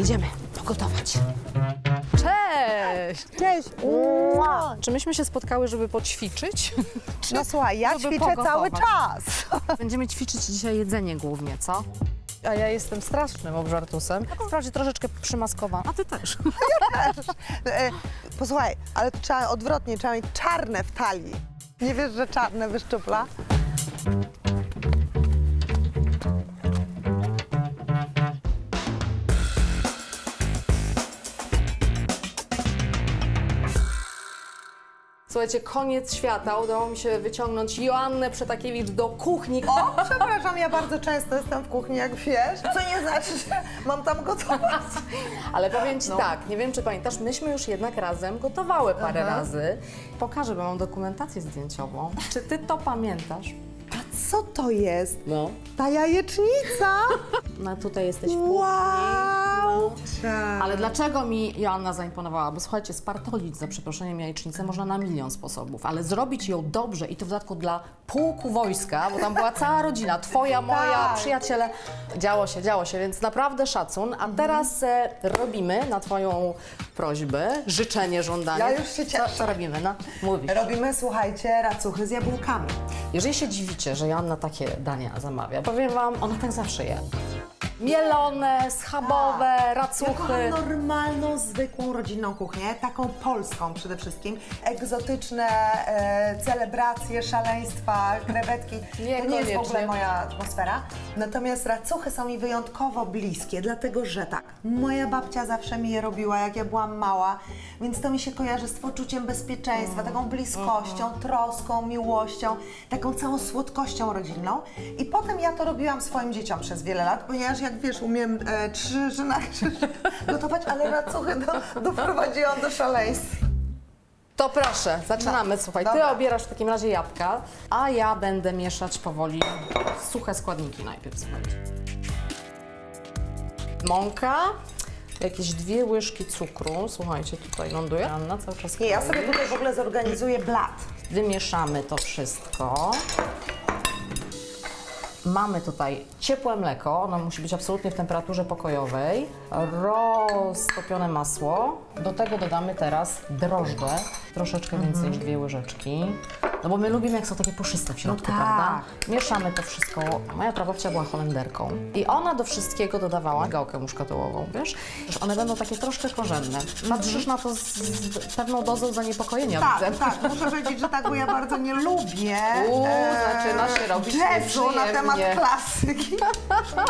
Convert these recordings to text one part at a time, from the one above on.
Jedziemy pogotować. Cześć! Cześć! Czy myśmy się spotkały, żeby poćwiczyć? No słuchaj, ja ćwiczę cały pogotować? czas. Będziemy ćwiczyć dzisiaj jedzenie głównie, co? A ja jestem strasznym obżartusem. Wprawdzie troszeczkę przymaskowana. A ty też. E, Posłuchaj, ale trzeba odwrotnie, trzeba mieć czarne w talii. Nie wiesz, że czarne wyszczupla? Słuchajcie, koniec świata. Udało mi się wyciągnąć Joannę Przetakiewicz do kuchni. O, przepraszam, ja bardzo często jestem w kuchni, jak wiesz. Co nie znaczy, że mam tam gotować. Ale powiem Ci tak, nie wiem czy pamiętasz, myśmy już jednak razem gotowały parę Aha. razy. Pokażę, bo mam dokumentację zdjęciową. Czy Ty to pamiętasz? A co to jest? No. Ta jajecznica? No tutaj jesteś w kuchni. Wow! Ale dlaczego mi Joanna zaimponowała? Bo słuchajcie, spartolić za przeproszeniem jajecznicę można na milion sposobów, ale zrobić ją dobrze i to w dodatku dla pułku wojska, bo tam była cała rodzina, twoja, moja, Tak. przyjaciele. Działo się, działo się, więc naprawdę szacun. A teraz e, robimy na twoją prośbę, życzenie, żądanie. Ja już się cieszę. Co, co robimy? No, mówisz. Robimy, słuchajcie, racuchy z jabłkami. Jeżeli się dziwicie, że Joanna takie dania zamawia, powiem wam, ona tak zawsze je. Mielone, schabowe, Ja racuchy. kocham normalną, zwykłą, rodzinną kuchnię, taką polską przede wszystkim. Egzotyczne e, celebracje, szaleństwa, krewetki. to nie jest w ogóle moja atmosfera. Natomiast racuchy są mi wyjątkowo bliskie, dlatego że tak, moja babcia zawsze mi je robiła, jak ja byłam mała, więc to mi się kojarzy z poczuciem bezpieczeństwa, taką bliskością, troską, miłością, taką całą słodkością rodzinną. I potem ja to robiłam swoim dzieciom przez wiele lat, ponieważ jak wiesz, umiem e, trzy rzeczy na krzyż gotować, ale racuchy do, doprowadziłam do szaleństwa. To proszę, zaczynamy. Słuchaj, ty dobra. obierasz w takim razie jabłka, a ja będę mieszać powoli suche składniki najpierw. Słuchajcie. Mąka, jakieś dwie łyżki cukru. Słuchajcie, tutaj ląduje. Anna cały czas Nie, ja sobie tutaj w ogóle zorganizuję blat. Wymieszamy to wszystko. Mamy tutaj ciepłe mleko, ono musi być absolutnie w temperaturze pokojowej. Roztopione masło. Do tego dodamy teraz drożdże, troszeczkę więcej niż dwie łyżeczki. No bo my lubimy, jak są takie puszyste w środku, tak. prawda? Mieszamy to wszystko. Moja prababcia była Holenderką i ona do wszystkiego dodawała gałkę muszkatołową, wiesz? One będą takie troszkę korzenne. Patrzysz na to z, z pewną dozą zaniepokojenia, Tak, widzę. tak, muszę powiedzieć, że tak, bo ja bardzo nie lubię Uuu, zaczyna się robić jazzu na temat klasyki.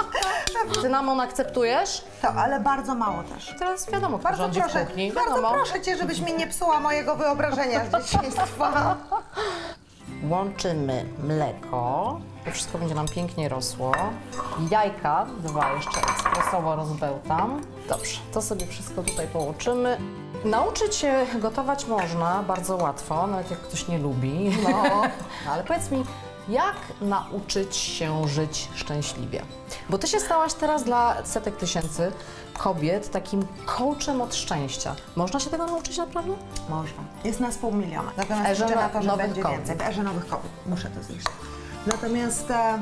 Cynamon akceptujesz? To, ale bardzo mało też. Teraz wiadomo, Bardzo proszę, kuchni. bardzo Wiadomo. proszę Cię, żebyś mi nie psuła mojego wyobrażenia z dzieciństwa. Łączymy mleko. To wszystko będzie nam pięknie rosło. Jajka, dwa jeszcze ekspresowo rozbełtam. Dobrze, to sobie wszystko tutaj połączymy. Nauczyć się gotować można bardzo łatwo, nawet jak ktoś nie lubi. No. Ale powiedz mi, jak nauczyć się żyć szczęśliwie? Bo ty się stałaś teraz dla setek tysięcy kobiet takim coachem od szczęścia. Można się tego nauczyć naprawdę? Można. Jest nas pół miliona. Natomiast Erze liczę na no- to, że będzie kobiet. więcej. W erze nowych kobiet. Muszę to zjeść. Natomiast e,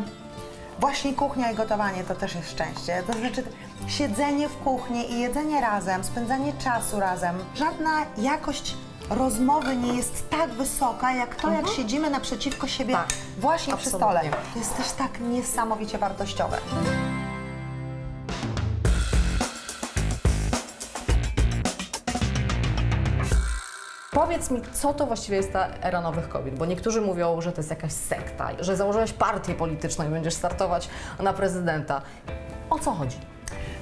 właśnie kuchnia i gotowanie to też jest szczęście. To znaczy siedzenie w kuchni i jedzenie razem, spędzanie czasu razem. Żadna jakość rozmowy nie jest tak wysoka, jak to, jak siedzimy naprzeciwko siebie Mhm. Tak, właśnie przy absolutnie. stole. To jest też tak niesamowicie wartościowe. Powiedz mi, co to właściwie jest ta era nowych kobiet? Bo niektórzy mówią, że to jest jakaś sekta, że założyłeś partię polityczną i będziesz startować na prezydenta. O co chodzi?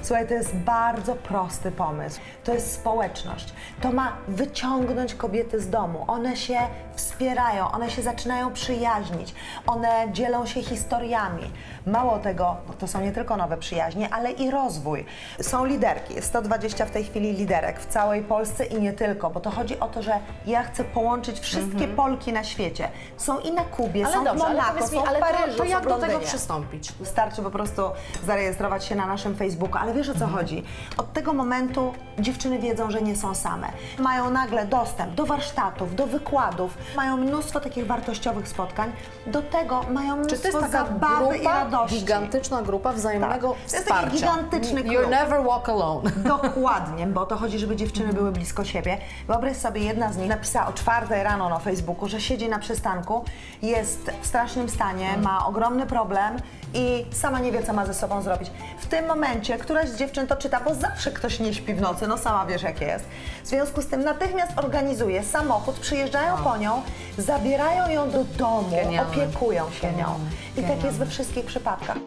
Słuchaj, to jest bardzo prosty pomysł. To jest społeczność. To ma wyciągnąć kobiety z domu. One się wspierają, one się zaczynają przyjaźnić, one dzielą się historiami. Mało tego, to są nie tylko nowe przyjaźnie, ale i rozwój. Są liderki, jest 120 w tej chwili liderek w całej Polsce i nie tylko, bo to chodzi o to, że ja chcę połączyć wszystkie Polki na świecie. Są i na Kubie, są w Monako, są w ale Paryżu, to, to jak do tego przystąpić? Wystarczy po prostu zarejestrować się na naszym Facebooku, ale wiesz o co chodzi? Od tego momentu dziewczyny wiedzą, że nie są same. Mają nagle dostęp do warsztatów, do wykładów, mają mnóstwo takich wartościowych spotkań. Do tego mają Czy mnóstwo to jest taka zabawy i grupa, radości. gigantyczna grupa wzajemnego Tak. To jest wsparcia? taki gigantyczny You klub. never walk alone. Dokładnie, bo to chodzi, żeby dziewczyny były blisko siebie. Wyobraź sobie, jedna z nich napisała o czwartej rano na Facebooku, że siedzi na przystanku, jest w strasznym stanie, ma ogromny problem i sama nie wie, co ma ze sobą zrobić. W tym momencie któraś z dziewczyn to czyta, bo zawsze ktoś nie śpi w nocy, no sama wiesz jak jest. W związku z tym natychmiast organizuje samochód, przyjeżdżają po nią, zabierają ją do domu, Genialne. opiekują się nią. Genialne. I tak jest Genialne. we wszystkich przypadkach.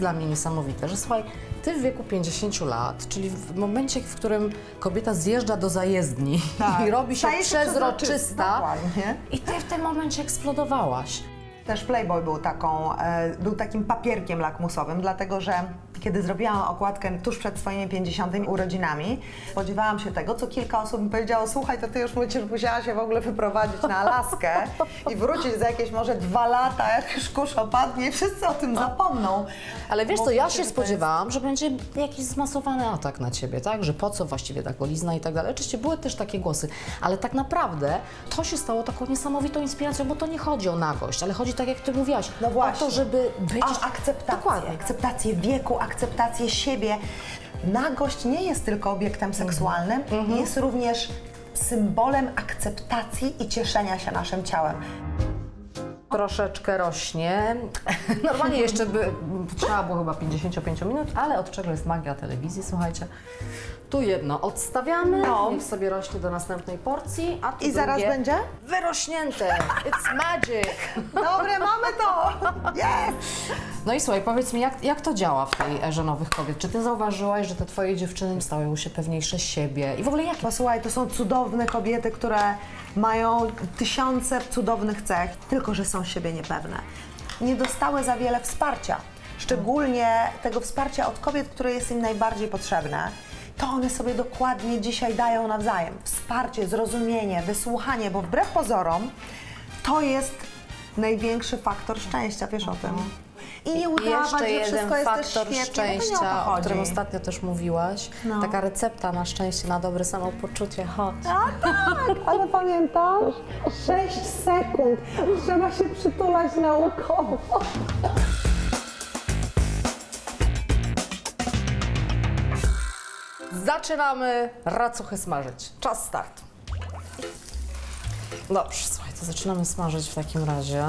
Jest dla mnie niesamowite, że słuchaj, ty w wieku 50 lat, czyli w momencie, w którym kobieta zjeżdża do zajezdni i robi się Tak. Staje się przezroczysta Dokładnie. i ty w tym momencie eksplodowałaś. Też Playboy był, taką, e, był takim papierkiem lakmusowym, dlatego że kiedy zrobiłam okładkę tuż przed swoimi 50 urodzinami, spodziewałam się tego, co kilka osób mi powiedziało, słuchaj, to ty już będziesz musiała się w ogóle wyprowadzić na Alaskę i wrócić za jakieś może dwa lata, jak już kurz opadnie i wszyscy o tym zapomną. Ale wiesz co, ja się, spodziewałam, że będzie jakiś zmasowany atak na ciebie, tak? Że po co właściwie ta golizna i tak dalej. Oczywiście były też takie głosy, ale tak naprawdę to się stało taką niesamowitą inspiracją, bo to nie chodzi o nagość, ale chodzi tak jak ty mówiłaś, No właśnie. o to, żeby być... A akceptację, Dokładnie. akceptację wieku, akceptację siebie. Nagość nie jest tylko obiektem seksualnym, Mhm. jest również symbolem akceptacji i cieszenia się naszym ciałem. troszeczkę rośnie. Normalnie jeszcze by trzeba było chyba 55 minut, ale od czego jest magia telewizji, słuchajcie. Tu jedno odstawiamy, No. niech sobie rośnie do następnej porcji, a tu I zaraz będzie? Wyrośnięte. It's magic. Dobre, mamy to! Jest! No i słuchaj, powiedz mi, jak, jak to działa w tej erze nowych kobiet? Czy ty zauważyłaś, że te twoje dziewczyny stały się pewniejsze siebie? I w ogóle jakie? Posłuchaj, to są cudowne kobiety, które mają tysiące cudownych cech, tylko że są siebie niepewne. Nie dostały za wiele wsparcia, szczególnie tego wsparcia od kobiet, które jest im najbardziej potrzebne. To one sobie dokładnie dzisiaj dają nawzajem. Wsparcie, zrozumienie, wysłuchanie, bo wbrew pozorom to jest największy faktor szczęścia, wiesz o tym. I nie udawać, jeszcze że jeden wszystko jest faktor świetnie, o szczęścia, o chodzi. którym ostatnio też mówiłaś. No. Taka recepta na szczęście, na dobre samopoczucie. Chodź. A tak, ale pamiętasz? 6 sekund. Trzeba się przytulać naukowo. Zaczynamy racuchy smażyć. Czas start. Dobrze, słuchaj, to zaczynamy smażyć w takim razie.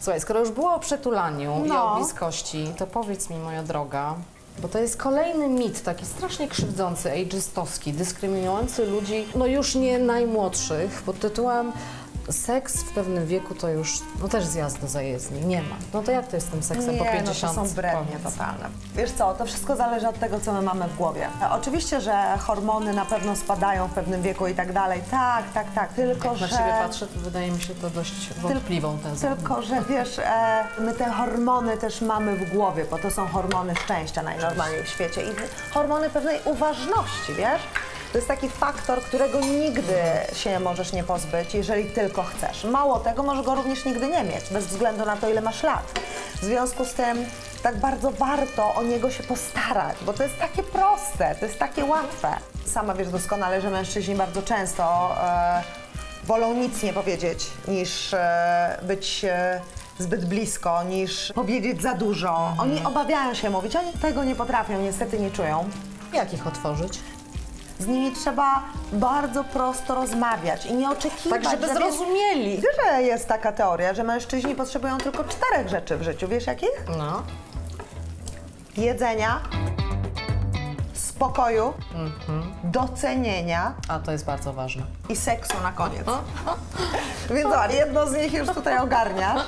Słuchaj, skoro już było o przytulaniu i No. o bliskości, to powiedz mi, moja droga, bo to jest kolejny mit, taki strasznie krzywdzący, ageistowski, dyskryminujący ludzi, no już nie najmłodszych, pod tytułem seks w pewnym wieku to już, no też zjazd do zajezdni, nie ma. No to jak to jest z tym seksem po Nie, 50? no to są brednie totalne. Wiesz co, to wszystko zależy od tego, co my mamy w głowie. E, Oczywiście, że hormony na pewno spadają w pewnym wieku i tak dalej. Tak, tak, tak. Tylko, Jak że... na siebie patrzę, to wydaje mi się to dość wątpliwą tezą. Tylko, że wiesz, e, my te hormony też mamy w głowie, bo to są hormony szczęścia najnormalniej w świecie i hormony pewnej uważności, wiesz? To jest taki faktor, którego nigdy się możesz nie pozbyć, jeżeli tylko chcesz. Mało tego, możesz go również nigdy nie mieć, bez względu na to, ile masz lat. W związku z tym tak bardzo warto o niego się postarać, bo to jest takie proste, to jest takie łatwe. Sama wiesz doskonale, że mężczyźni bardzo często e, wolą nic nie powiedzieć, niż e, być e, zbyt blisko, niż powiedzieć za dużo. Oni obawiają się mówić, oni tego nie potrafią, niestety nie czują. Jak ich otworzyć? Z nimi trzeba bardzo prosto rozmawiać i nie oczekiwać, Tak, żeby zrozumieli. Wiesz, że jest taka teoria, że mężczyźni potrzebują tylko czterech rzeczy w życiu. Wiesz jakich? No. Jedzenia, spokoju, Mhm. docenienia A to jest bardzo ważne. i seksu na koniec. Więc zobacz, jedno z nich już tutaj ogarniasz.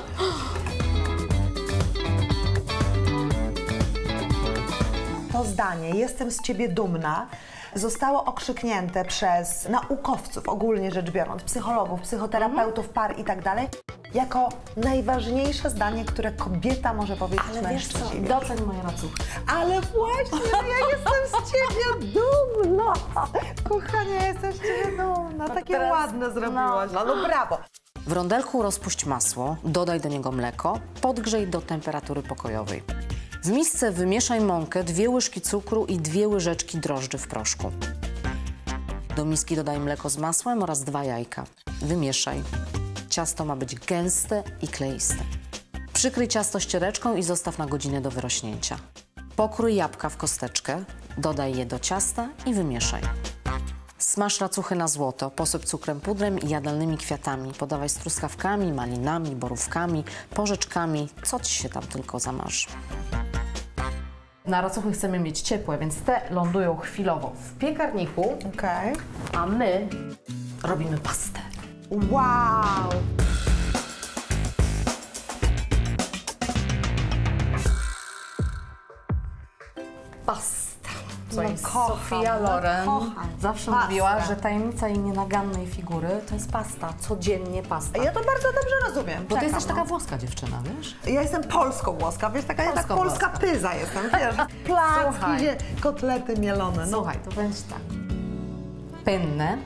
To zdanie, jestem z ciebie dumna, zostało okrzyknięte przez naukowców, ogólnie rzecz biorąc, psychologów, psychoterapeutów, par i tak dalej, jako najważniejsze zdanie, które kobieta może powiedzieć Ale wiesz co, mężczyźnie. doceń moje racuchy. Ale właśnie, no ja jestem z ciebie dumna. kochanie, jesteś ciebie dumna. Takie teraz- ładne zrobiłaś. No, no brawo. W rondelku rozpuść masło, dodaj do niego mleko, podgrzej do temperatury pokojowej. W misce wymieszaj mąkę, dwie łyżki cukru i dwie łyżeczki drożdży w proszku. Do miski dodaj mleko z masłem oraz dwa jajka. Wymieszaj. Ciasto ma być gęste i kleiste. Przykryj ciasto ściereczką i zostaw na godzinę do wyrośnięcia. Pokrój jabłka w kosteczkę, dodaj je do ciasta i wymieszaj. Smaż racuchy na złoto, posyp cukrem pudrem i jadalnymi kwiatami. Podawaj z truskawkami, malinami, borówkami, porzeczkami, co ci się tam tylko zamarzy. Na racuchy chcemy mieć ciepłe, więc te lądują chwilowo w piekarniku, Okej. a my robimy pastę. Wow! Co No jest kocham, Sofia Loren zawsze Pasta. mówiła, że tajemnica jej nienagannej figury to jest pasta. Codziennie pasta. Ja to bardzo dobrze rozumiem. Bo ty Czekam, jesteś taka no. włoska dziewczyna, wiesz? Ja jestem polsko-włoska, wiesz, taka jednak Polsko-włoska. polska pyza jestem, wiesz. Placki, kotlety mielone. No. Słuchaj, to będzie tak. Penne,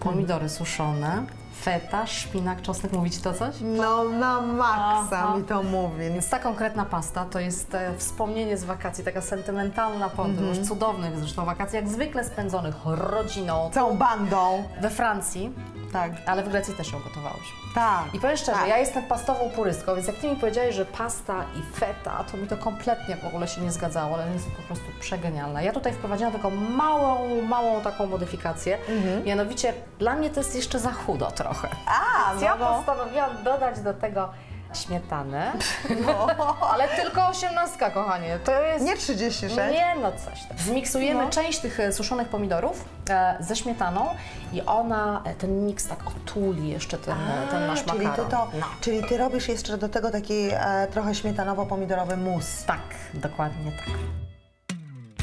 pomidory suszone, feta, szpinak, czosnek. Mówi ci to coś? No na maksa Aha. mi to mówi. Więc ta konkretna pasta to jest e, wspomnienie z wakacji, taka sentymentalna podróż, cudownych zresztą wakacji, jak zwykle spędzonych rodziną Całą bandą. we Francji, Tak, ale w Grecji też ją gotowałeś. tak. I powiem szczerze, tak. ja jestem pastową purystką, więc jak ty mi powiedziałeś, że pasta i feta, to mi to kompletnie w ogóle się nie zgadzało, ale jest po prostu przegenialna. Ja tutaj wprowadziłam taką małą, małą taką modyfikację, mianowicie dla mnie to jest jeszcze za chudo trochę. A, Więc ja no, no. postanowiłam dodać do tego śmietanę, ale tylko osiemnastka, kochanie. To jest... Nie 36? Nie, no coś tam. Zmiksujemy No. część tych e, suszonych pomidorów e, ze śmietaną i ona, e, ten miks tak otuli jeszcze ten, e, ten nasz czyli makaron. ty, to, No. czyli ty robisz jeszcze do tego taki e, trochę śmietanowo-pomidorowy mus. Tak, dokładnie tak.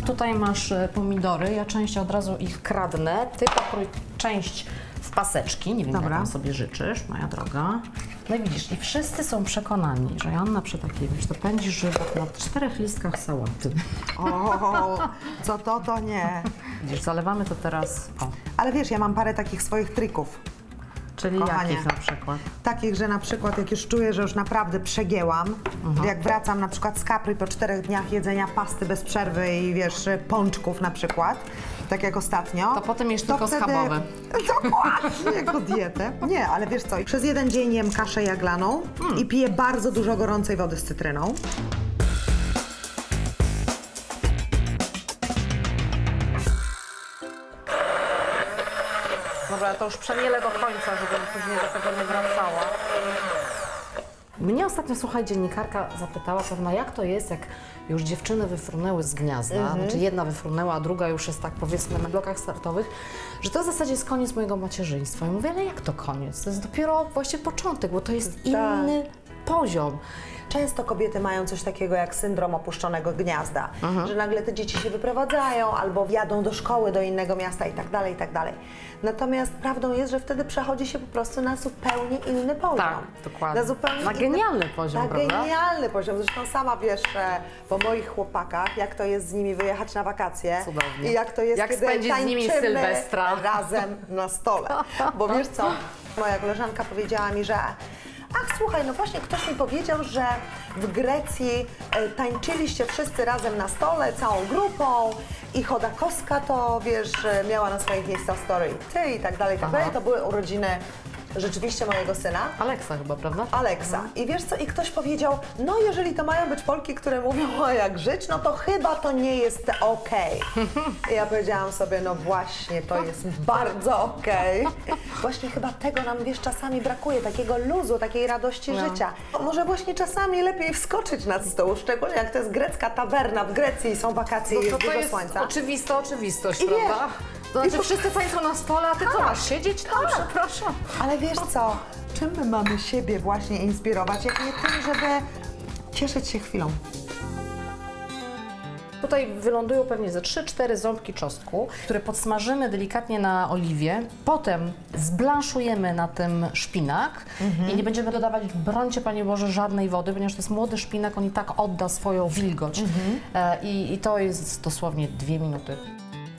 Tutaj masz pomidory, ja część od razu ich kradnę. Ty pokrój część w paseczki, nie wiem Dobra. jak tam sobie życzysz, moja droga. No i widzisz, i wszyscy są przekonani, że Joanna przy takiej, wiesz, to pędzi żywot na czterech listkach sałaty. O, co to, to nie. Widzisz, zalewamy to teraz, o, Ale wiesz, ja mam parę takich swoich trików. czyli Kochanie. jakich na przykład? Takich, że na przykład jak już czuję, że już naprawdę przegięłam, Mhm. jak wracam na przykład z Capri po czterech dniach jedzenia pasty bez przerwy i wiesz, pączków na przykład, tak jak ostatnio. To potem jesz tylko schabowe. Dokładnie, jako dietę. Nie, ale wiesz co, przez jeden dzień jem kaszę jaglaną Hmm. i piję bardzo dużo gorącej wody z cytryną. Dobra, to już przemielę do końca, żebym później do tego nie wracała. Mnie ostatnio, słuchaj, dziennikarka zapytała pewna, jak to jest, jak już dziewczyny wyfrunęły z gniazda, znaczy jedna wyfrunęła, a druga już jest tak powiedzmy na blokach startowych, że to w zasadzie jest koniec mojego macierzyństwa. I mówię, ale jak to koniec? To jest dopiero właśnie początek, bo to jest inny poziom. Często kobiety mają coś takiego jak syndrom opuszczonego gniazda, że nagle te dzieci się wyprowadzają albo wjadą do szkoły, do innego miasta i tak dalej, i tak dalej. Natomiast prawdą jest, że wtedy przechodzi się po prostu na zupełnie inny poziom. Tak, dokładnie. Na zupełnie Na inny- genialny poziom, Na prawda? genialny poziom. Zresztą sama wiesz po moich chłopakach, jak to jest z nimi wyjechać na wakacje. Cudownie. I jak to jest, Jak kiedy spędzić z nimi Sylwestra. razem na stole. Bo wiesz co, moja koleżanka powiedziała mi, że ach słuchaj, no właśnie ktoś mi powiedział, że w Grecji e, tańczyliście wszyscy razem na stole, całą grupą i Chodakowska to wiesz, e, miała na swoich Insta story ty i tak dalej, i tak Aha. dalej. To były urodziny rzeczywiście mojego syna. Aleksa chyba, prawda? Aleksa. I wiesz co, i ktoś powiedział, no jeżeli to mają być Polki, które mówią o jak żyć, no to chyba to nie jest okej. I ja powiedziałam sobie, no właśnie, to jest bardzo okej. Właśnie chyba tego nam, wiesz, czasami brakuje, takiego luzu, takiej radości No. życia. Może właśnie czasami lepiej wskoczyć na stół, szczególnie jak to jest grecka tawerna w Grecji i są wakacje i No jest to, to dużo jest słońca. oczywista oczywistość, I wiesz, prawda? To znaczy po- wszyscy na stole, a ty co, Tak. masz siedzieć tam? Tak. Przepraszam. Ale wiesz co, czym my mamy siebie właśnie inspirować, jak nie tym, żeby cieszyć się chwilą. Tutaj wylądują pewnie ze 3-4 ząbki czosnku, które podsmażymy delikatnie na oliwie. Potem zblanszujemy na tym szpinak i nie będziemy dodawać, brońcie Panie Boże, żadnej wody, ponieważ to jest młody szpinak, on i tak odda swoją wilgoć. E, i, I to jest dosłownie dwie minuty.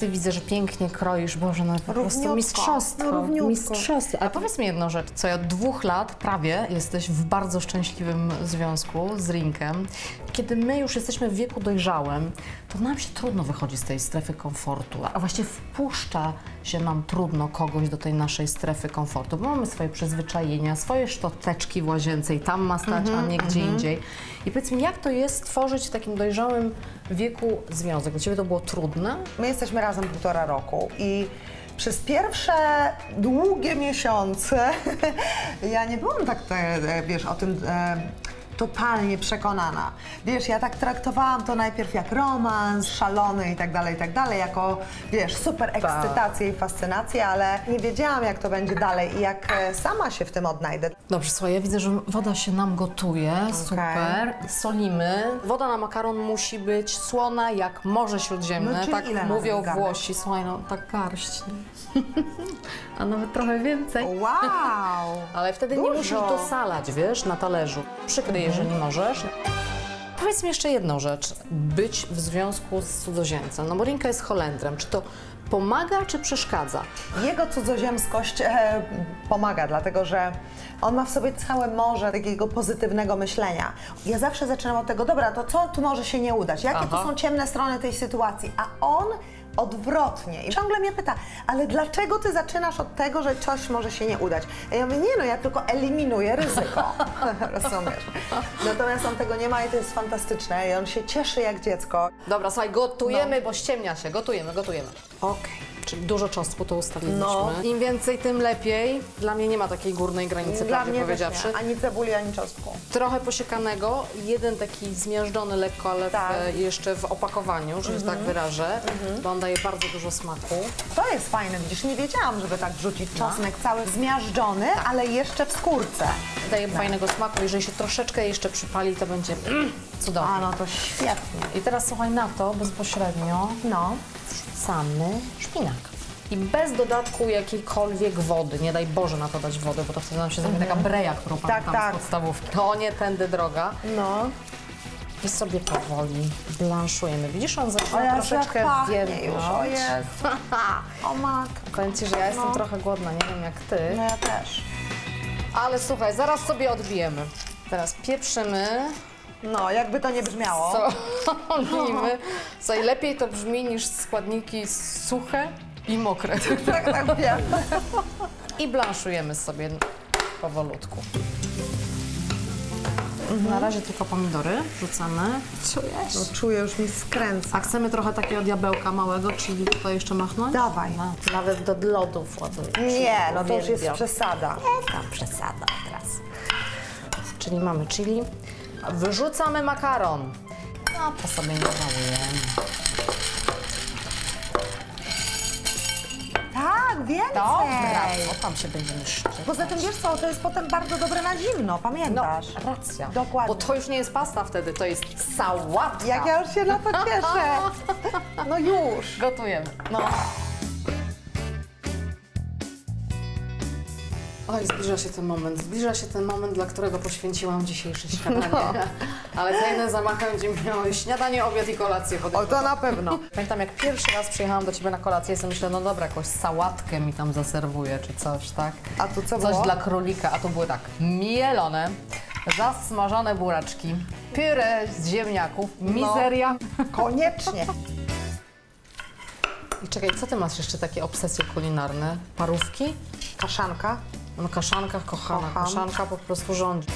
Ty widzę, że pięknie kroisz, Boże, no po prostu mistrzostwo. No, równiutko. mistrzostwo. A powiedz mi jedną rzecz, co ja od dwóch lat prawie jesteś w bardzo szczęśliwym związku z Rinkiem. Kiedy my już jesteśmy w wieku dojrzałym, to nam się trudno wychodzi z tej strefy komfortu, a właściwie wpuszcza się nam trudno kogoś do tej naszej strefy komfortu, bo mamy swoje przyzwyczajenia, swoje sztoteczki w łazience i tam ma stać, a nie gdzie indziej. I powiedz mi, jak to jest tworzyć w takim dojrzałym wieku związek? Dla Ciebie to było trudne? My jesteśmy razem półtora roku i przez pierwsze długie miesiące ja nie byłam tak, e, wiesz, o tym e, totalnie przekonana. Wiesz, ja tak traktowałam to najpierw jak romans, szalony i tak dalej, i tak dalej, jako, wiesz, super ekscytację i fascynację, ale nie wiedziałam, jak to będzie dalej i jak e, sama się w tym odnajdę. Dobrze, słuchaj, ja widzę, że woda się nam gotuje, super, solimy. Woda na makaron musi być słona jak Morze Śródziemne, No, tak ile mówią? Włosi. Słuchaj, no tak garść. A nawet trochę więcej. Wow! Ale wtedy nie Dużo. musisz dosalać, wiesz, na talerzu. Przykryj, jeżeli możesz. Powiedz mi jeszcze jedną rzecz. Być w związku z cudzoziemcem. No bo Rinka jest Holendrem. Czy to pomaga, czy przeszkadza? Jego cudzoziemskość e, pomaga, dlatego że on ma w sobie całe morze takiego pozytywnego myślenia. Ja zawsze zaczynam od tego, dobra, to co tu może się nie udać? Jakie Aha. tu są ciemne strony tej sytuacji? A on odwrotnie. I ciągle mnie pyta, ale dlaczego ty zaczynasz od tego, że coś może się nie udać? A ja mówię, nie no, ja tylko eliminuję ryzyko. Rozumiesz? Natomiast on tego nie ma i to jest fantastyczne i on się cieszy jak dziecko. Dobra, słuchaj, gotujemy, bo ściemnia się. Gotujemy, gotujemy. Okej. Czyli dużo czosnku to ustaliliśmy. No. Im więcej, tym lepiej. Dla mnie nie ma takiej górnej granicy, Dla prawdę mnie powiedziawszy. nie. Ani cebuli, ani czosnku. Trochę posiekanego, jeden taki zmiażdżony lekko, ale w, Tak. Mhm. jeszcze w opakowaniu, że się tak wyrażę, bo on daje bardzo dużo smaku. To jest fajne, widzisz, nie wiedziałam, żeby tak wrzucić czosnek cały zmiażdżony, ale jeszcze w skórce. Daje fajnego smaku, jeżeli się troszeczkę jeszcze przypali, to będzie mm, cudownie. A no to świetnie. I teraz słuchaj na to bezpośrednio No. Wrzucamy szpinak. I bez dodatku jakiejkolwiek wody, nie daj Boże na to dać wodę, bo to wtedy nam się zrobi taka breja, którą pamiętam tak. z podstawówki. To nie tędy droga. No. I sobie powoli blanszujemy. Widzisz, on zaczyna Jezu, troszeczkę więdnąć. już, o. O matko. Powiem Ci, że ja jestem No. trochę głodna, nie wiem jak Ty. No ja też. Ale słuchaj, zaraz sobie odbijemy. Teraz pieprzymy, No, jakby to nie brzmiało. solimy. Słuchaj, lepiej to brzmi niż składniki suche i mokre. Tak, tak wiem. I blanszujemy sobie powolutku. Na razie tylko pomidory rzucamy. Czujesz? No czuję, już mi skręca. A chcemy trochę takiego diabełka małego, czyli tutaj jeszcze machnąć? Dawaj. No, nawet do lodów ładuję. Nie, no to już jest przesada. Tam przesada teraz. Czyli mamy chili. Wyrzucamy makaron. No to sobie nie żałujemy. Tak, więcej. Dobra, co tam się będziemy szczerze? Poza tym wiesz co, to jest potem bardzo dobre na zimno, No, pamiętasz? racja. Dokładnie. Bo to już nie jest pasta wtedy, to jest sałatka. Jak ja już się na to cieszę. No już. Gotujemy. No. Oj, zbliża się ten moment. Zbliża się ten moment, dla którego poświęciłam dzisiejsze śniadanie. Ale za jednym zamachem będziemy miały śniadanie, obiad i kolację. O, to na pewno. Pamiętam, jak pierwszy raz przyjechałam do Ciebie na kolację, sobie myślę, no dobra, jakąś sałatkę mi tam zaserwuję, czy coś, tak? A tu co Coś było? dla królika, a to były tak, mielone, zasmażone buraczki, pióre z ziemniaków, No. mizeria. Koniecznie. I czekaj, co Ty masz jeszcze takie obsesje kulinarne? Parówki? Kaszanka. No kaszankach kochana, Kocham. kaszanka po prostu rządzi.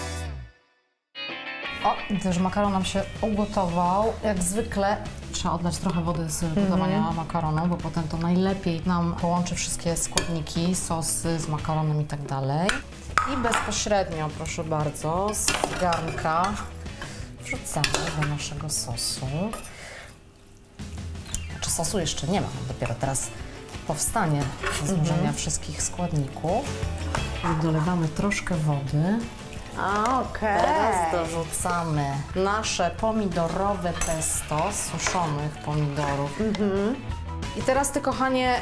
O, że makaron nam się ugotował. Jak zwykle trzeba odlać trochę wody z gotowania makaronu, bo potem to najlepiej nam połączy wszystkie składniki, sosy z makaronem i tak dalej. I bezpośrednio, proszę bardzo, z garnka wrzucamy do naszego sosu. Znaczy sosu jeszcze nie ma, dopiero teraz powstanie złożenia wszystkich składników. I dolewamy troszkę wody. A, okej. Teraz dorzucamy nasze pomidorowe pesto z suszonych pomidorów. I teraz ty, kochanie,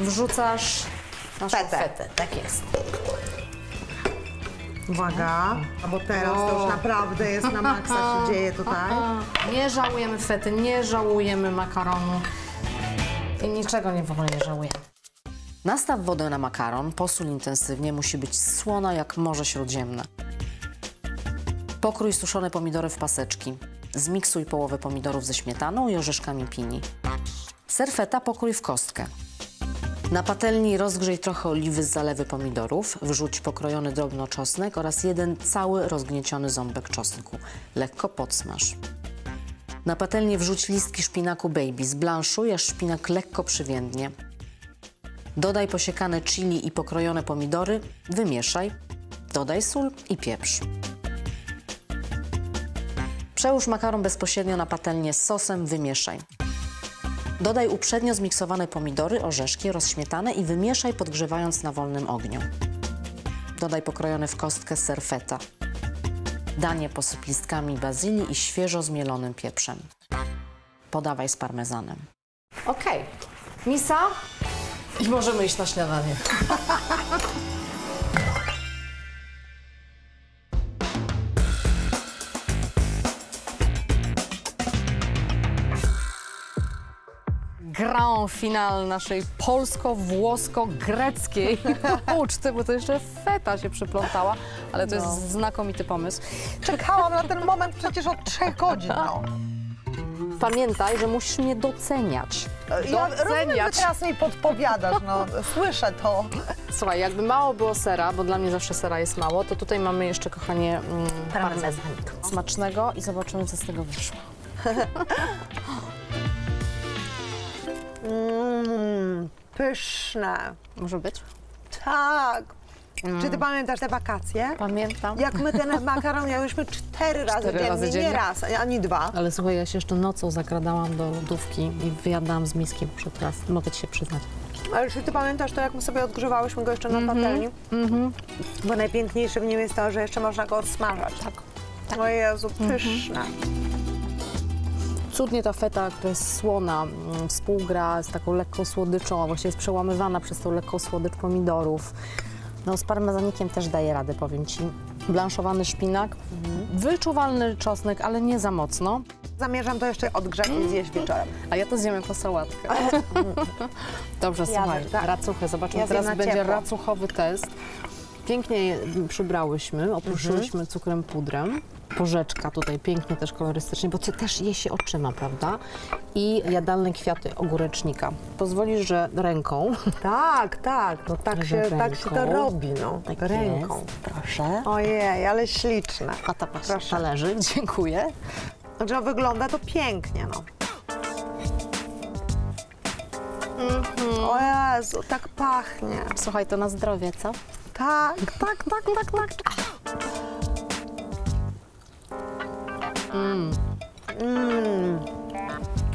wrzucasz naszą Fetę. fetę. Tak jest. Uwaga, bo teraz to już naprawdę jest na maksa się dzieje tutaj. Nie żałujemy fety, nie żałujemy makaronu. I niczego nie w ogóle nie żałuję. Nastaw wodę na makaron, posól intensywnie, musi być słona jak Morze Śródziemne. Pokrój suszone pomidory w paseczki. Zmiksuj połowę pomidorów ze śmietaną i orzeszkami pini. Serfeta pokrój w kostkę. Na patelni rozgrzej trochę oliwy z zalewy pomidorów, wrzuć pokrojony drobno czosnek oraz jeden cały rozgnieciony ząbek czosnku. Lekko podsmaż. Na patelnię wrzuć listki szpinaku baby, zblanszuj, aż szpinak lekko przywiędnie. Dodaj posiekane chili i pokrojone pomidory, wymieszaj. Dodaj sól i pieprz. Przełóż makaron bezpośrednio na patelnię z sosem, wymieszaj. Dodaj uprzednio zmiksowane pomidory, orzeszki rozśmietane i wymieszaj podgrzewając na wolnym ogniu. Dodaj pokrojone w kostkę serfeta. Danie posyp listkami bazylii i świeżo zmielonym pieprzem. Podawaj z parmezanem. Okej, misa i możemy iść na śniadanie. Grand final naszej polsko-włosko-greckiej uczty, bo to jeszcze feta się przyplątała, ale to jest znakomity pomysł. Czekałam na ten moment przecież od trzech godzin. No. Pamiętaj, że musisz mnie doceniać. Ja rozumiem, że teraz mi podpowiadasz, no słyszę to. Słuchaj, jakby mało było sera, bo dla mnie zawsze sera jest mało, to tutaj mamy jeszcze, kochanie, mm, parmezanik. Smacznego i zobaczymy, co z tego wyszło. Mmm, pyszne. Może być? Tak. Czy ty pamiętasz te wakacje? Pamiętam. Jak my ten makaron miałyśmy cztery razy Cztery dziennie, razy nie dziennie? raz, ani dwa. Ale słuchaj, ja się jeszcze nocą zakradałam do lodówki i wyjadałam z miski przed raz. Mogę ci się przyznać. Ale czy ty pamiętasz to, jak my sobie odgrzewałyśmy go jeszcze na Mhm. patelni? Bo najpiękniejsze w nim jest to, że jeszcze można go odsmażać. Tak. O Jezu, Mhm. pyszne. Cudnie ta feta, która jest słona, mm, współgra z taką lekką słodyczą, a właściwie jest przełamywana przez tą lekką słodycz pomidorów. No z parmezanikiem też daje radę, powiem Ci. Blanszowany szpinak, wyczuwalny czosnek, ale nie za mocno. Zamierzam to jeszcze odgrzać i zjeść wieczorem. A ja to zjem jako sałatkę. Dobrze, Ja słuchaj, tak. racuchy. Zobaczmy, Ja teraz będzie ciepło. racuchowy test. Pięknie je przybrałyśmy, opruszyłyśmy Mhm. cukrem pudrem. Porzeczka tutaj pięknie też kolorystycznie, bo to też je się oczyma, prawda? I jadalne kwiaty ogórecznika. Pozwolisz, że ręką. Tak, tak, no tak się, tak się to robi, no. Tak ręką. Jest, proszę. Ojej, ale śliczne. A ta Proszę. talerzyk, dziękuję. Znaczy, no, wygląda to pięknie, no. Mhm. O Jezu, tak pachnie. Słuchaj, to na zdrowie, co? Tak, tak, tak, tak, tak. Mm.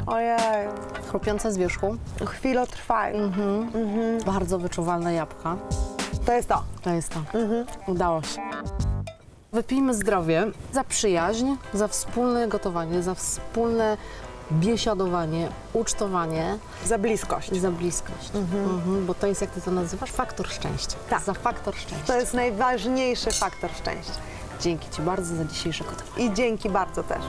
Ojej, Chrupiące z wierzchu, chwilę trwaj. Mhm. bardzo wyczuwalne jabłka. To jest to. To jest to. Udało się. Wypijmy zdrowie za przyjaźń, za wspólne gotowanie, za wspólne biesiadowanie, ucztowanie Za bliskość. za bliskość. Mhm, bo to jest, jak ty to nazywasz, faktor szczęścia. Tak. Za faktor szczęścia. To jest najważniejszy faktor szczęścia. Dzięki ci bardzo za dzisiejsze gotowanie. I dzięki bardzo też.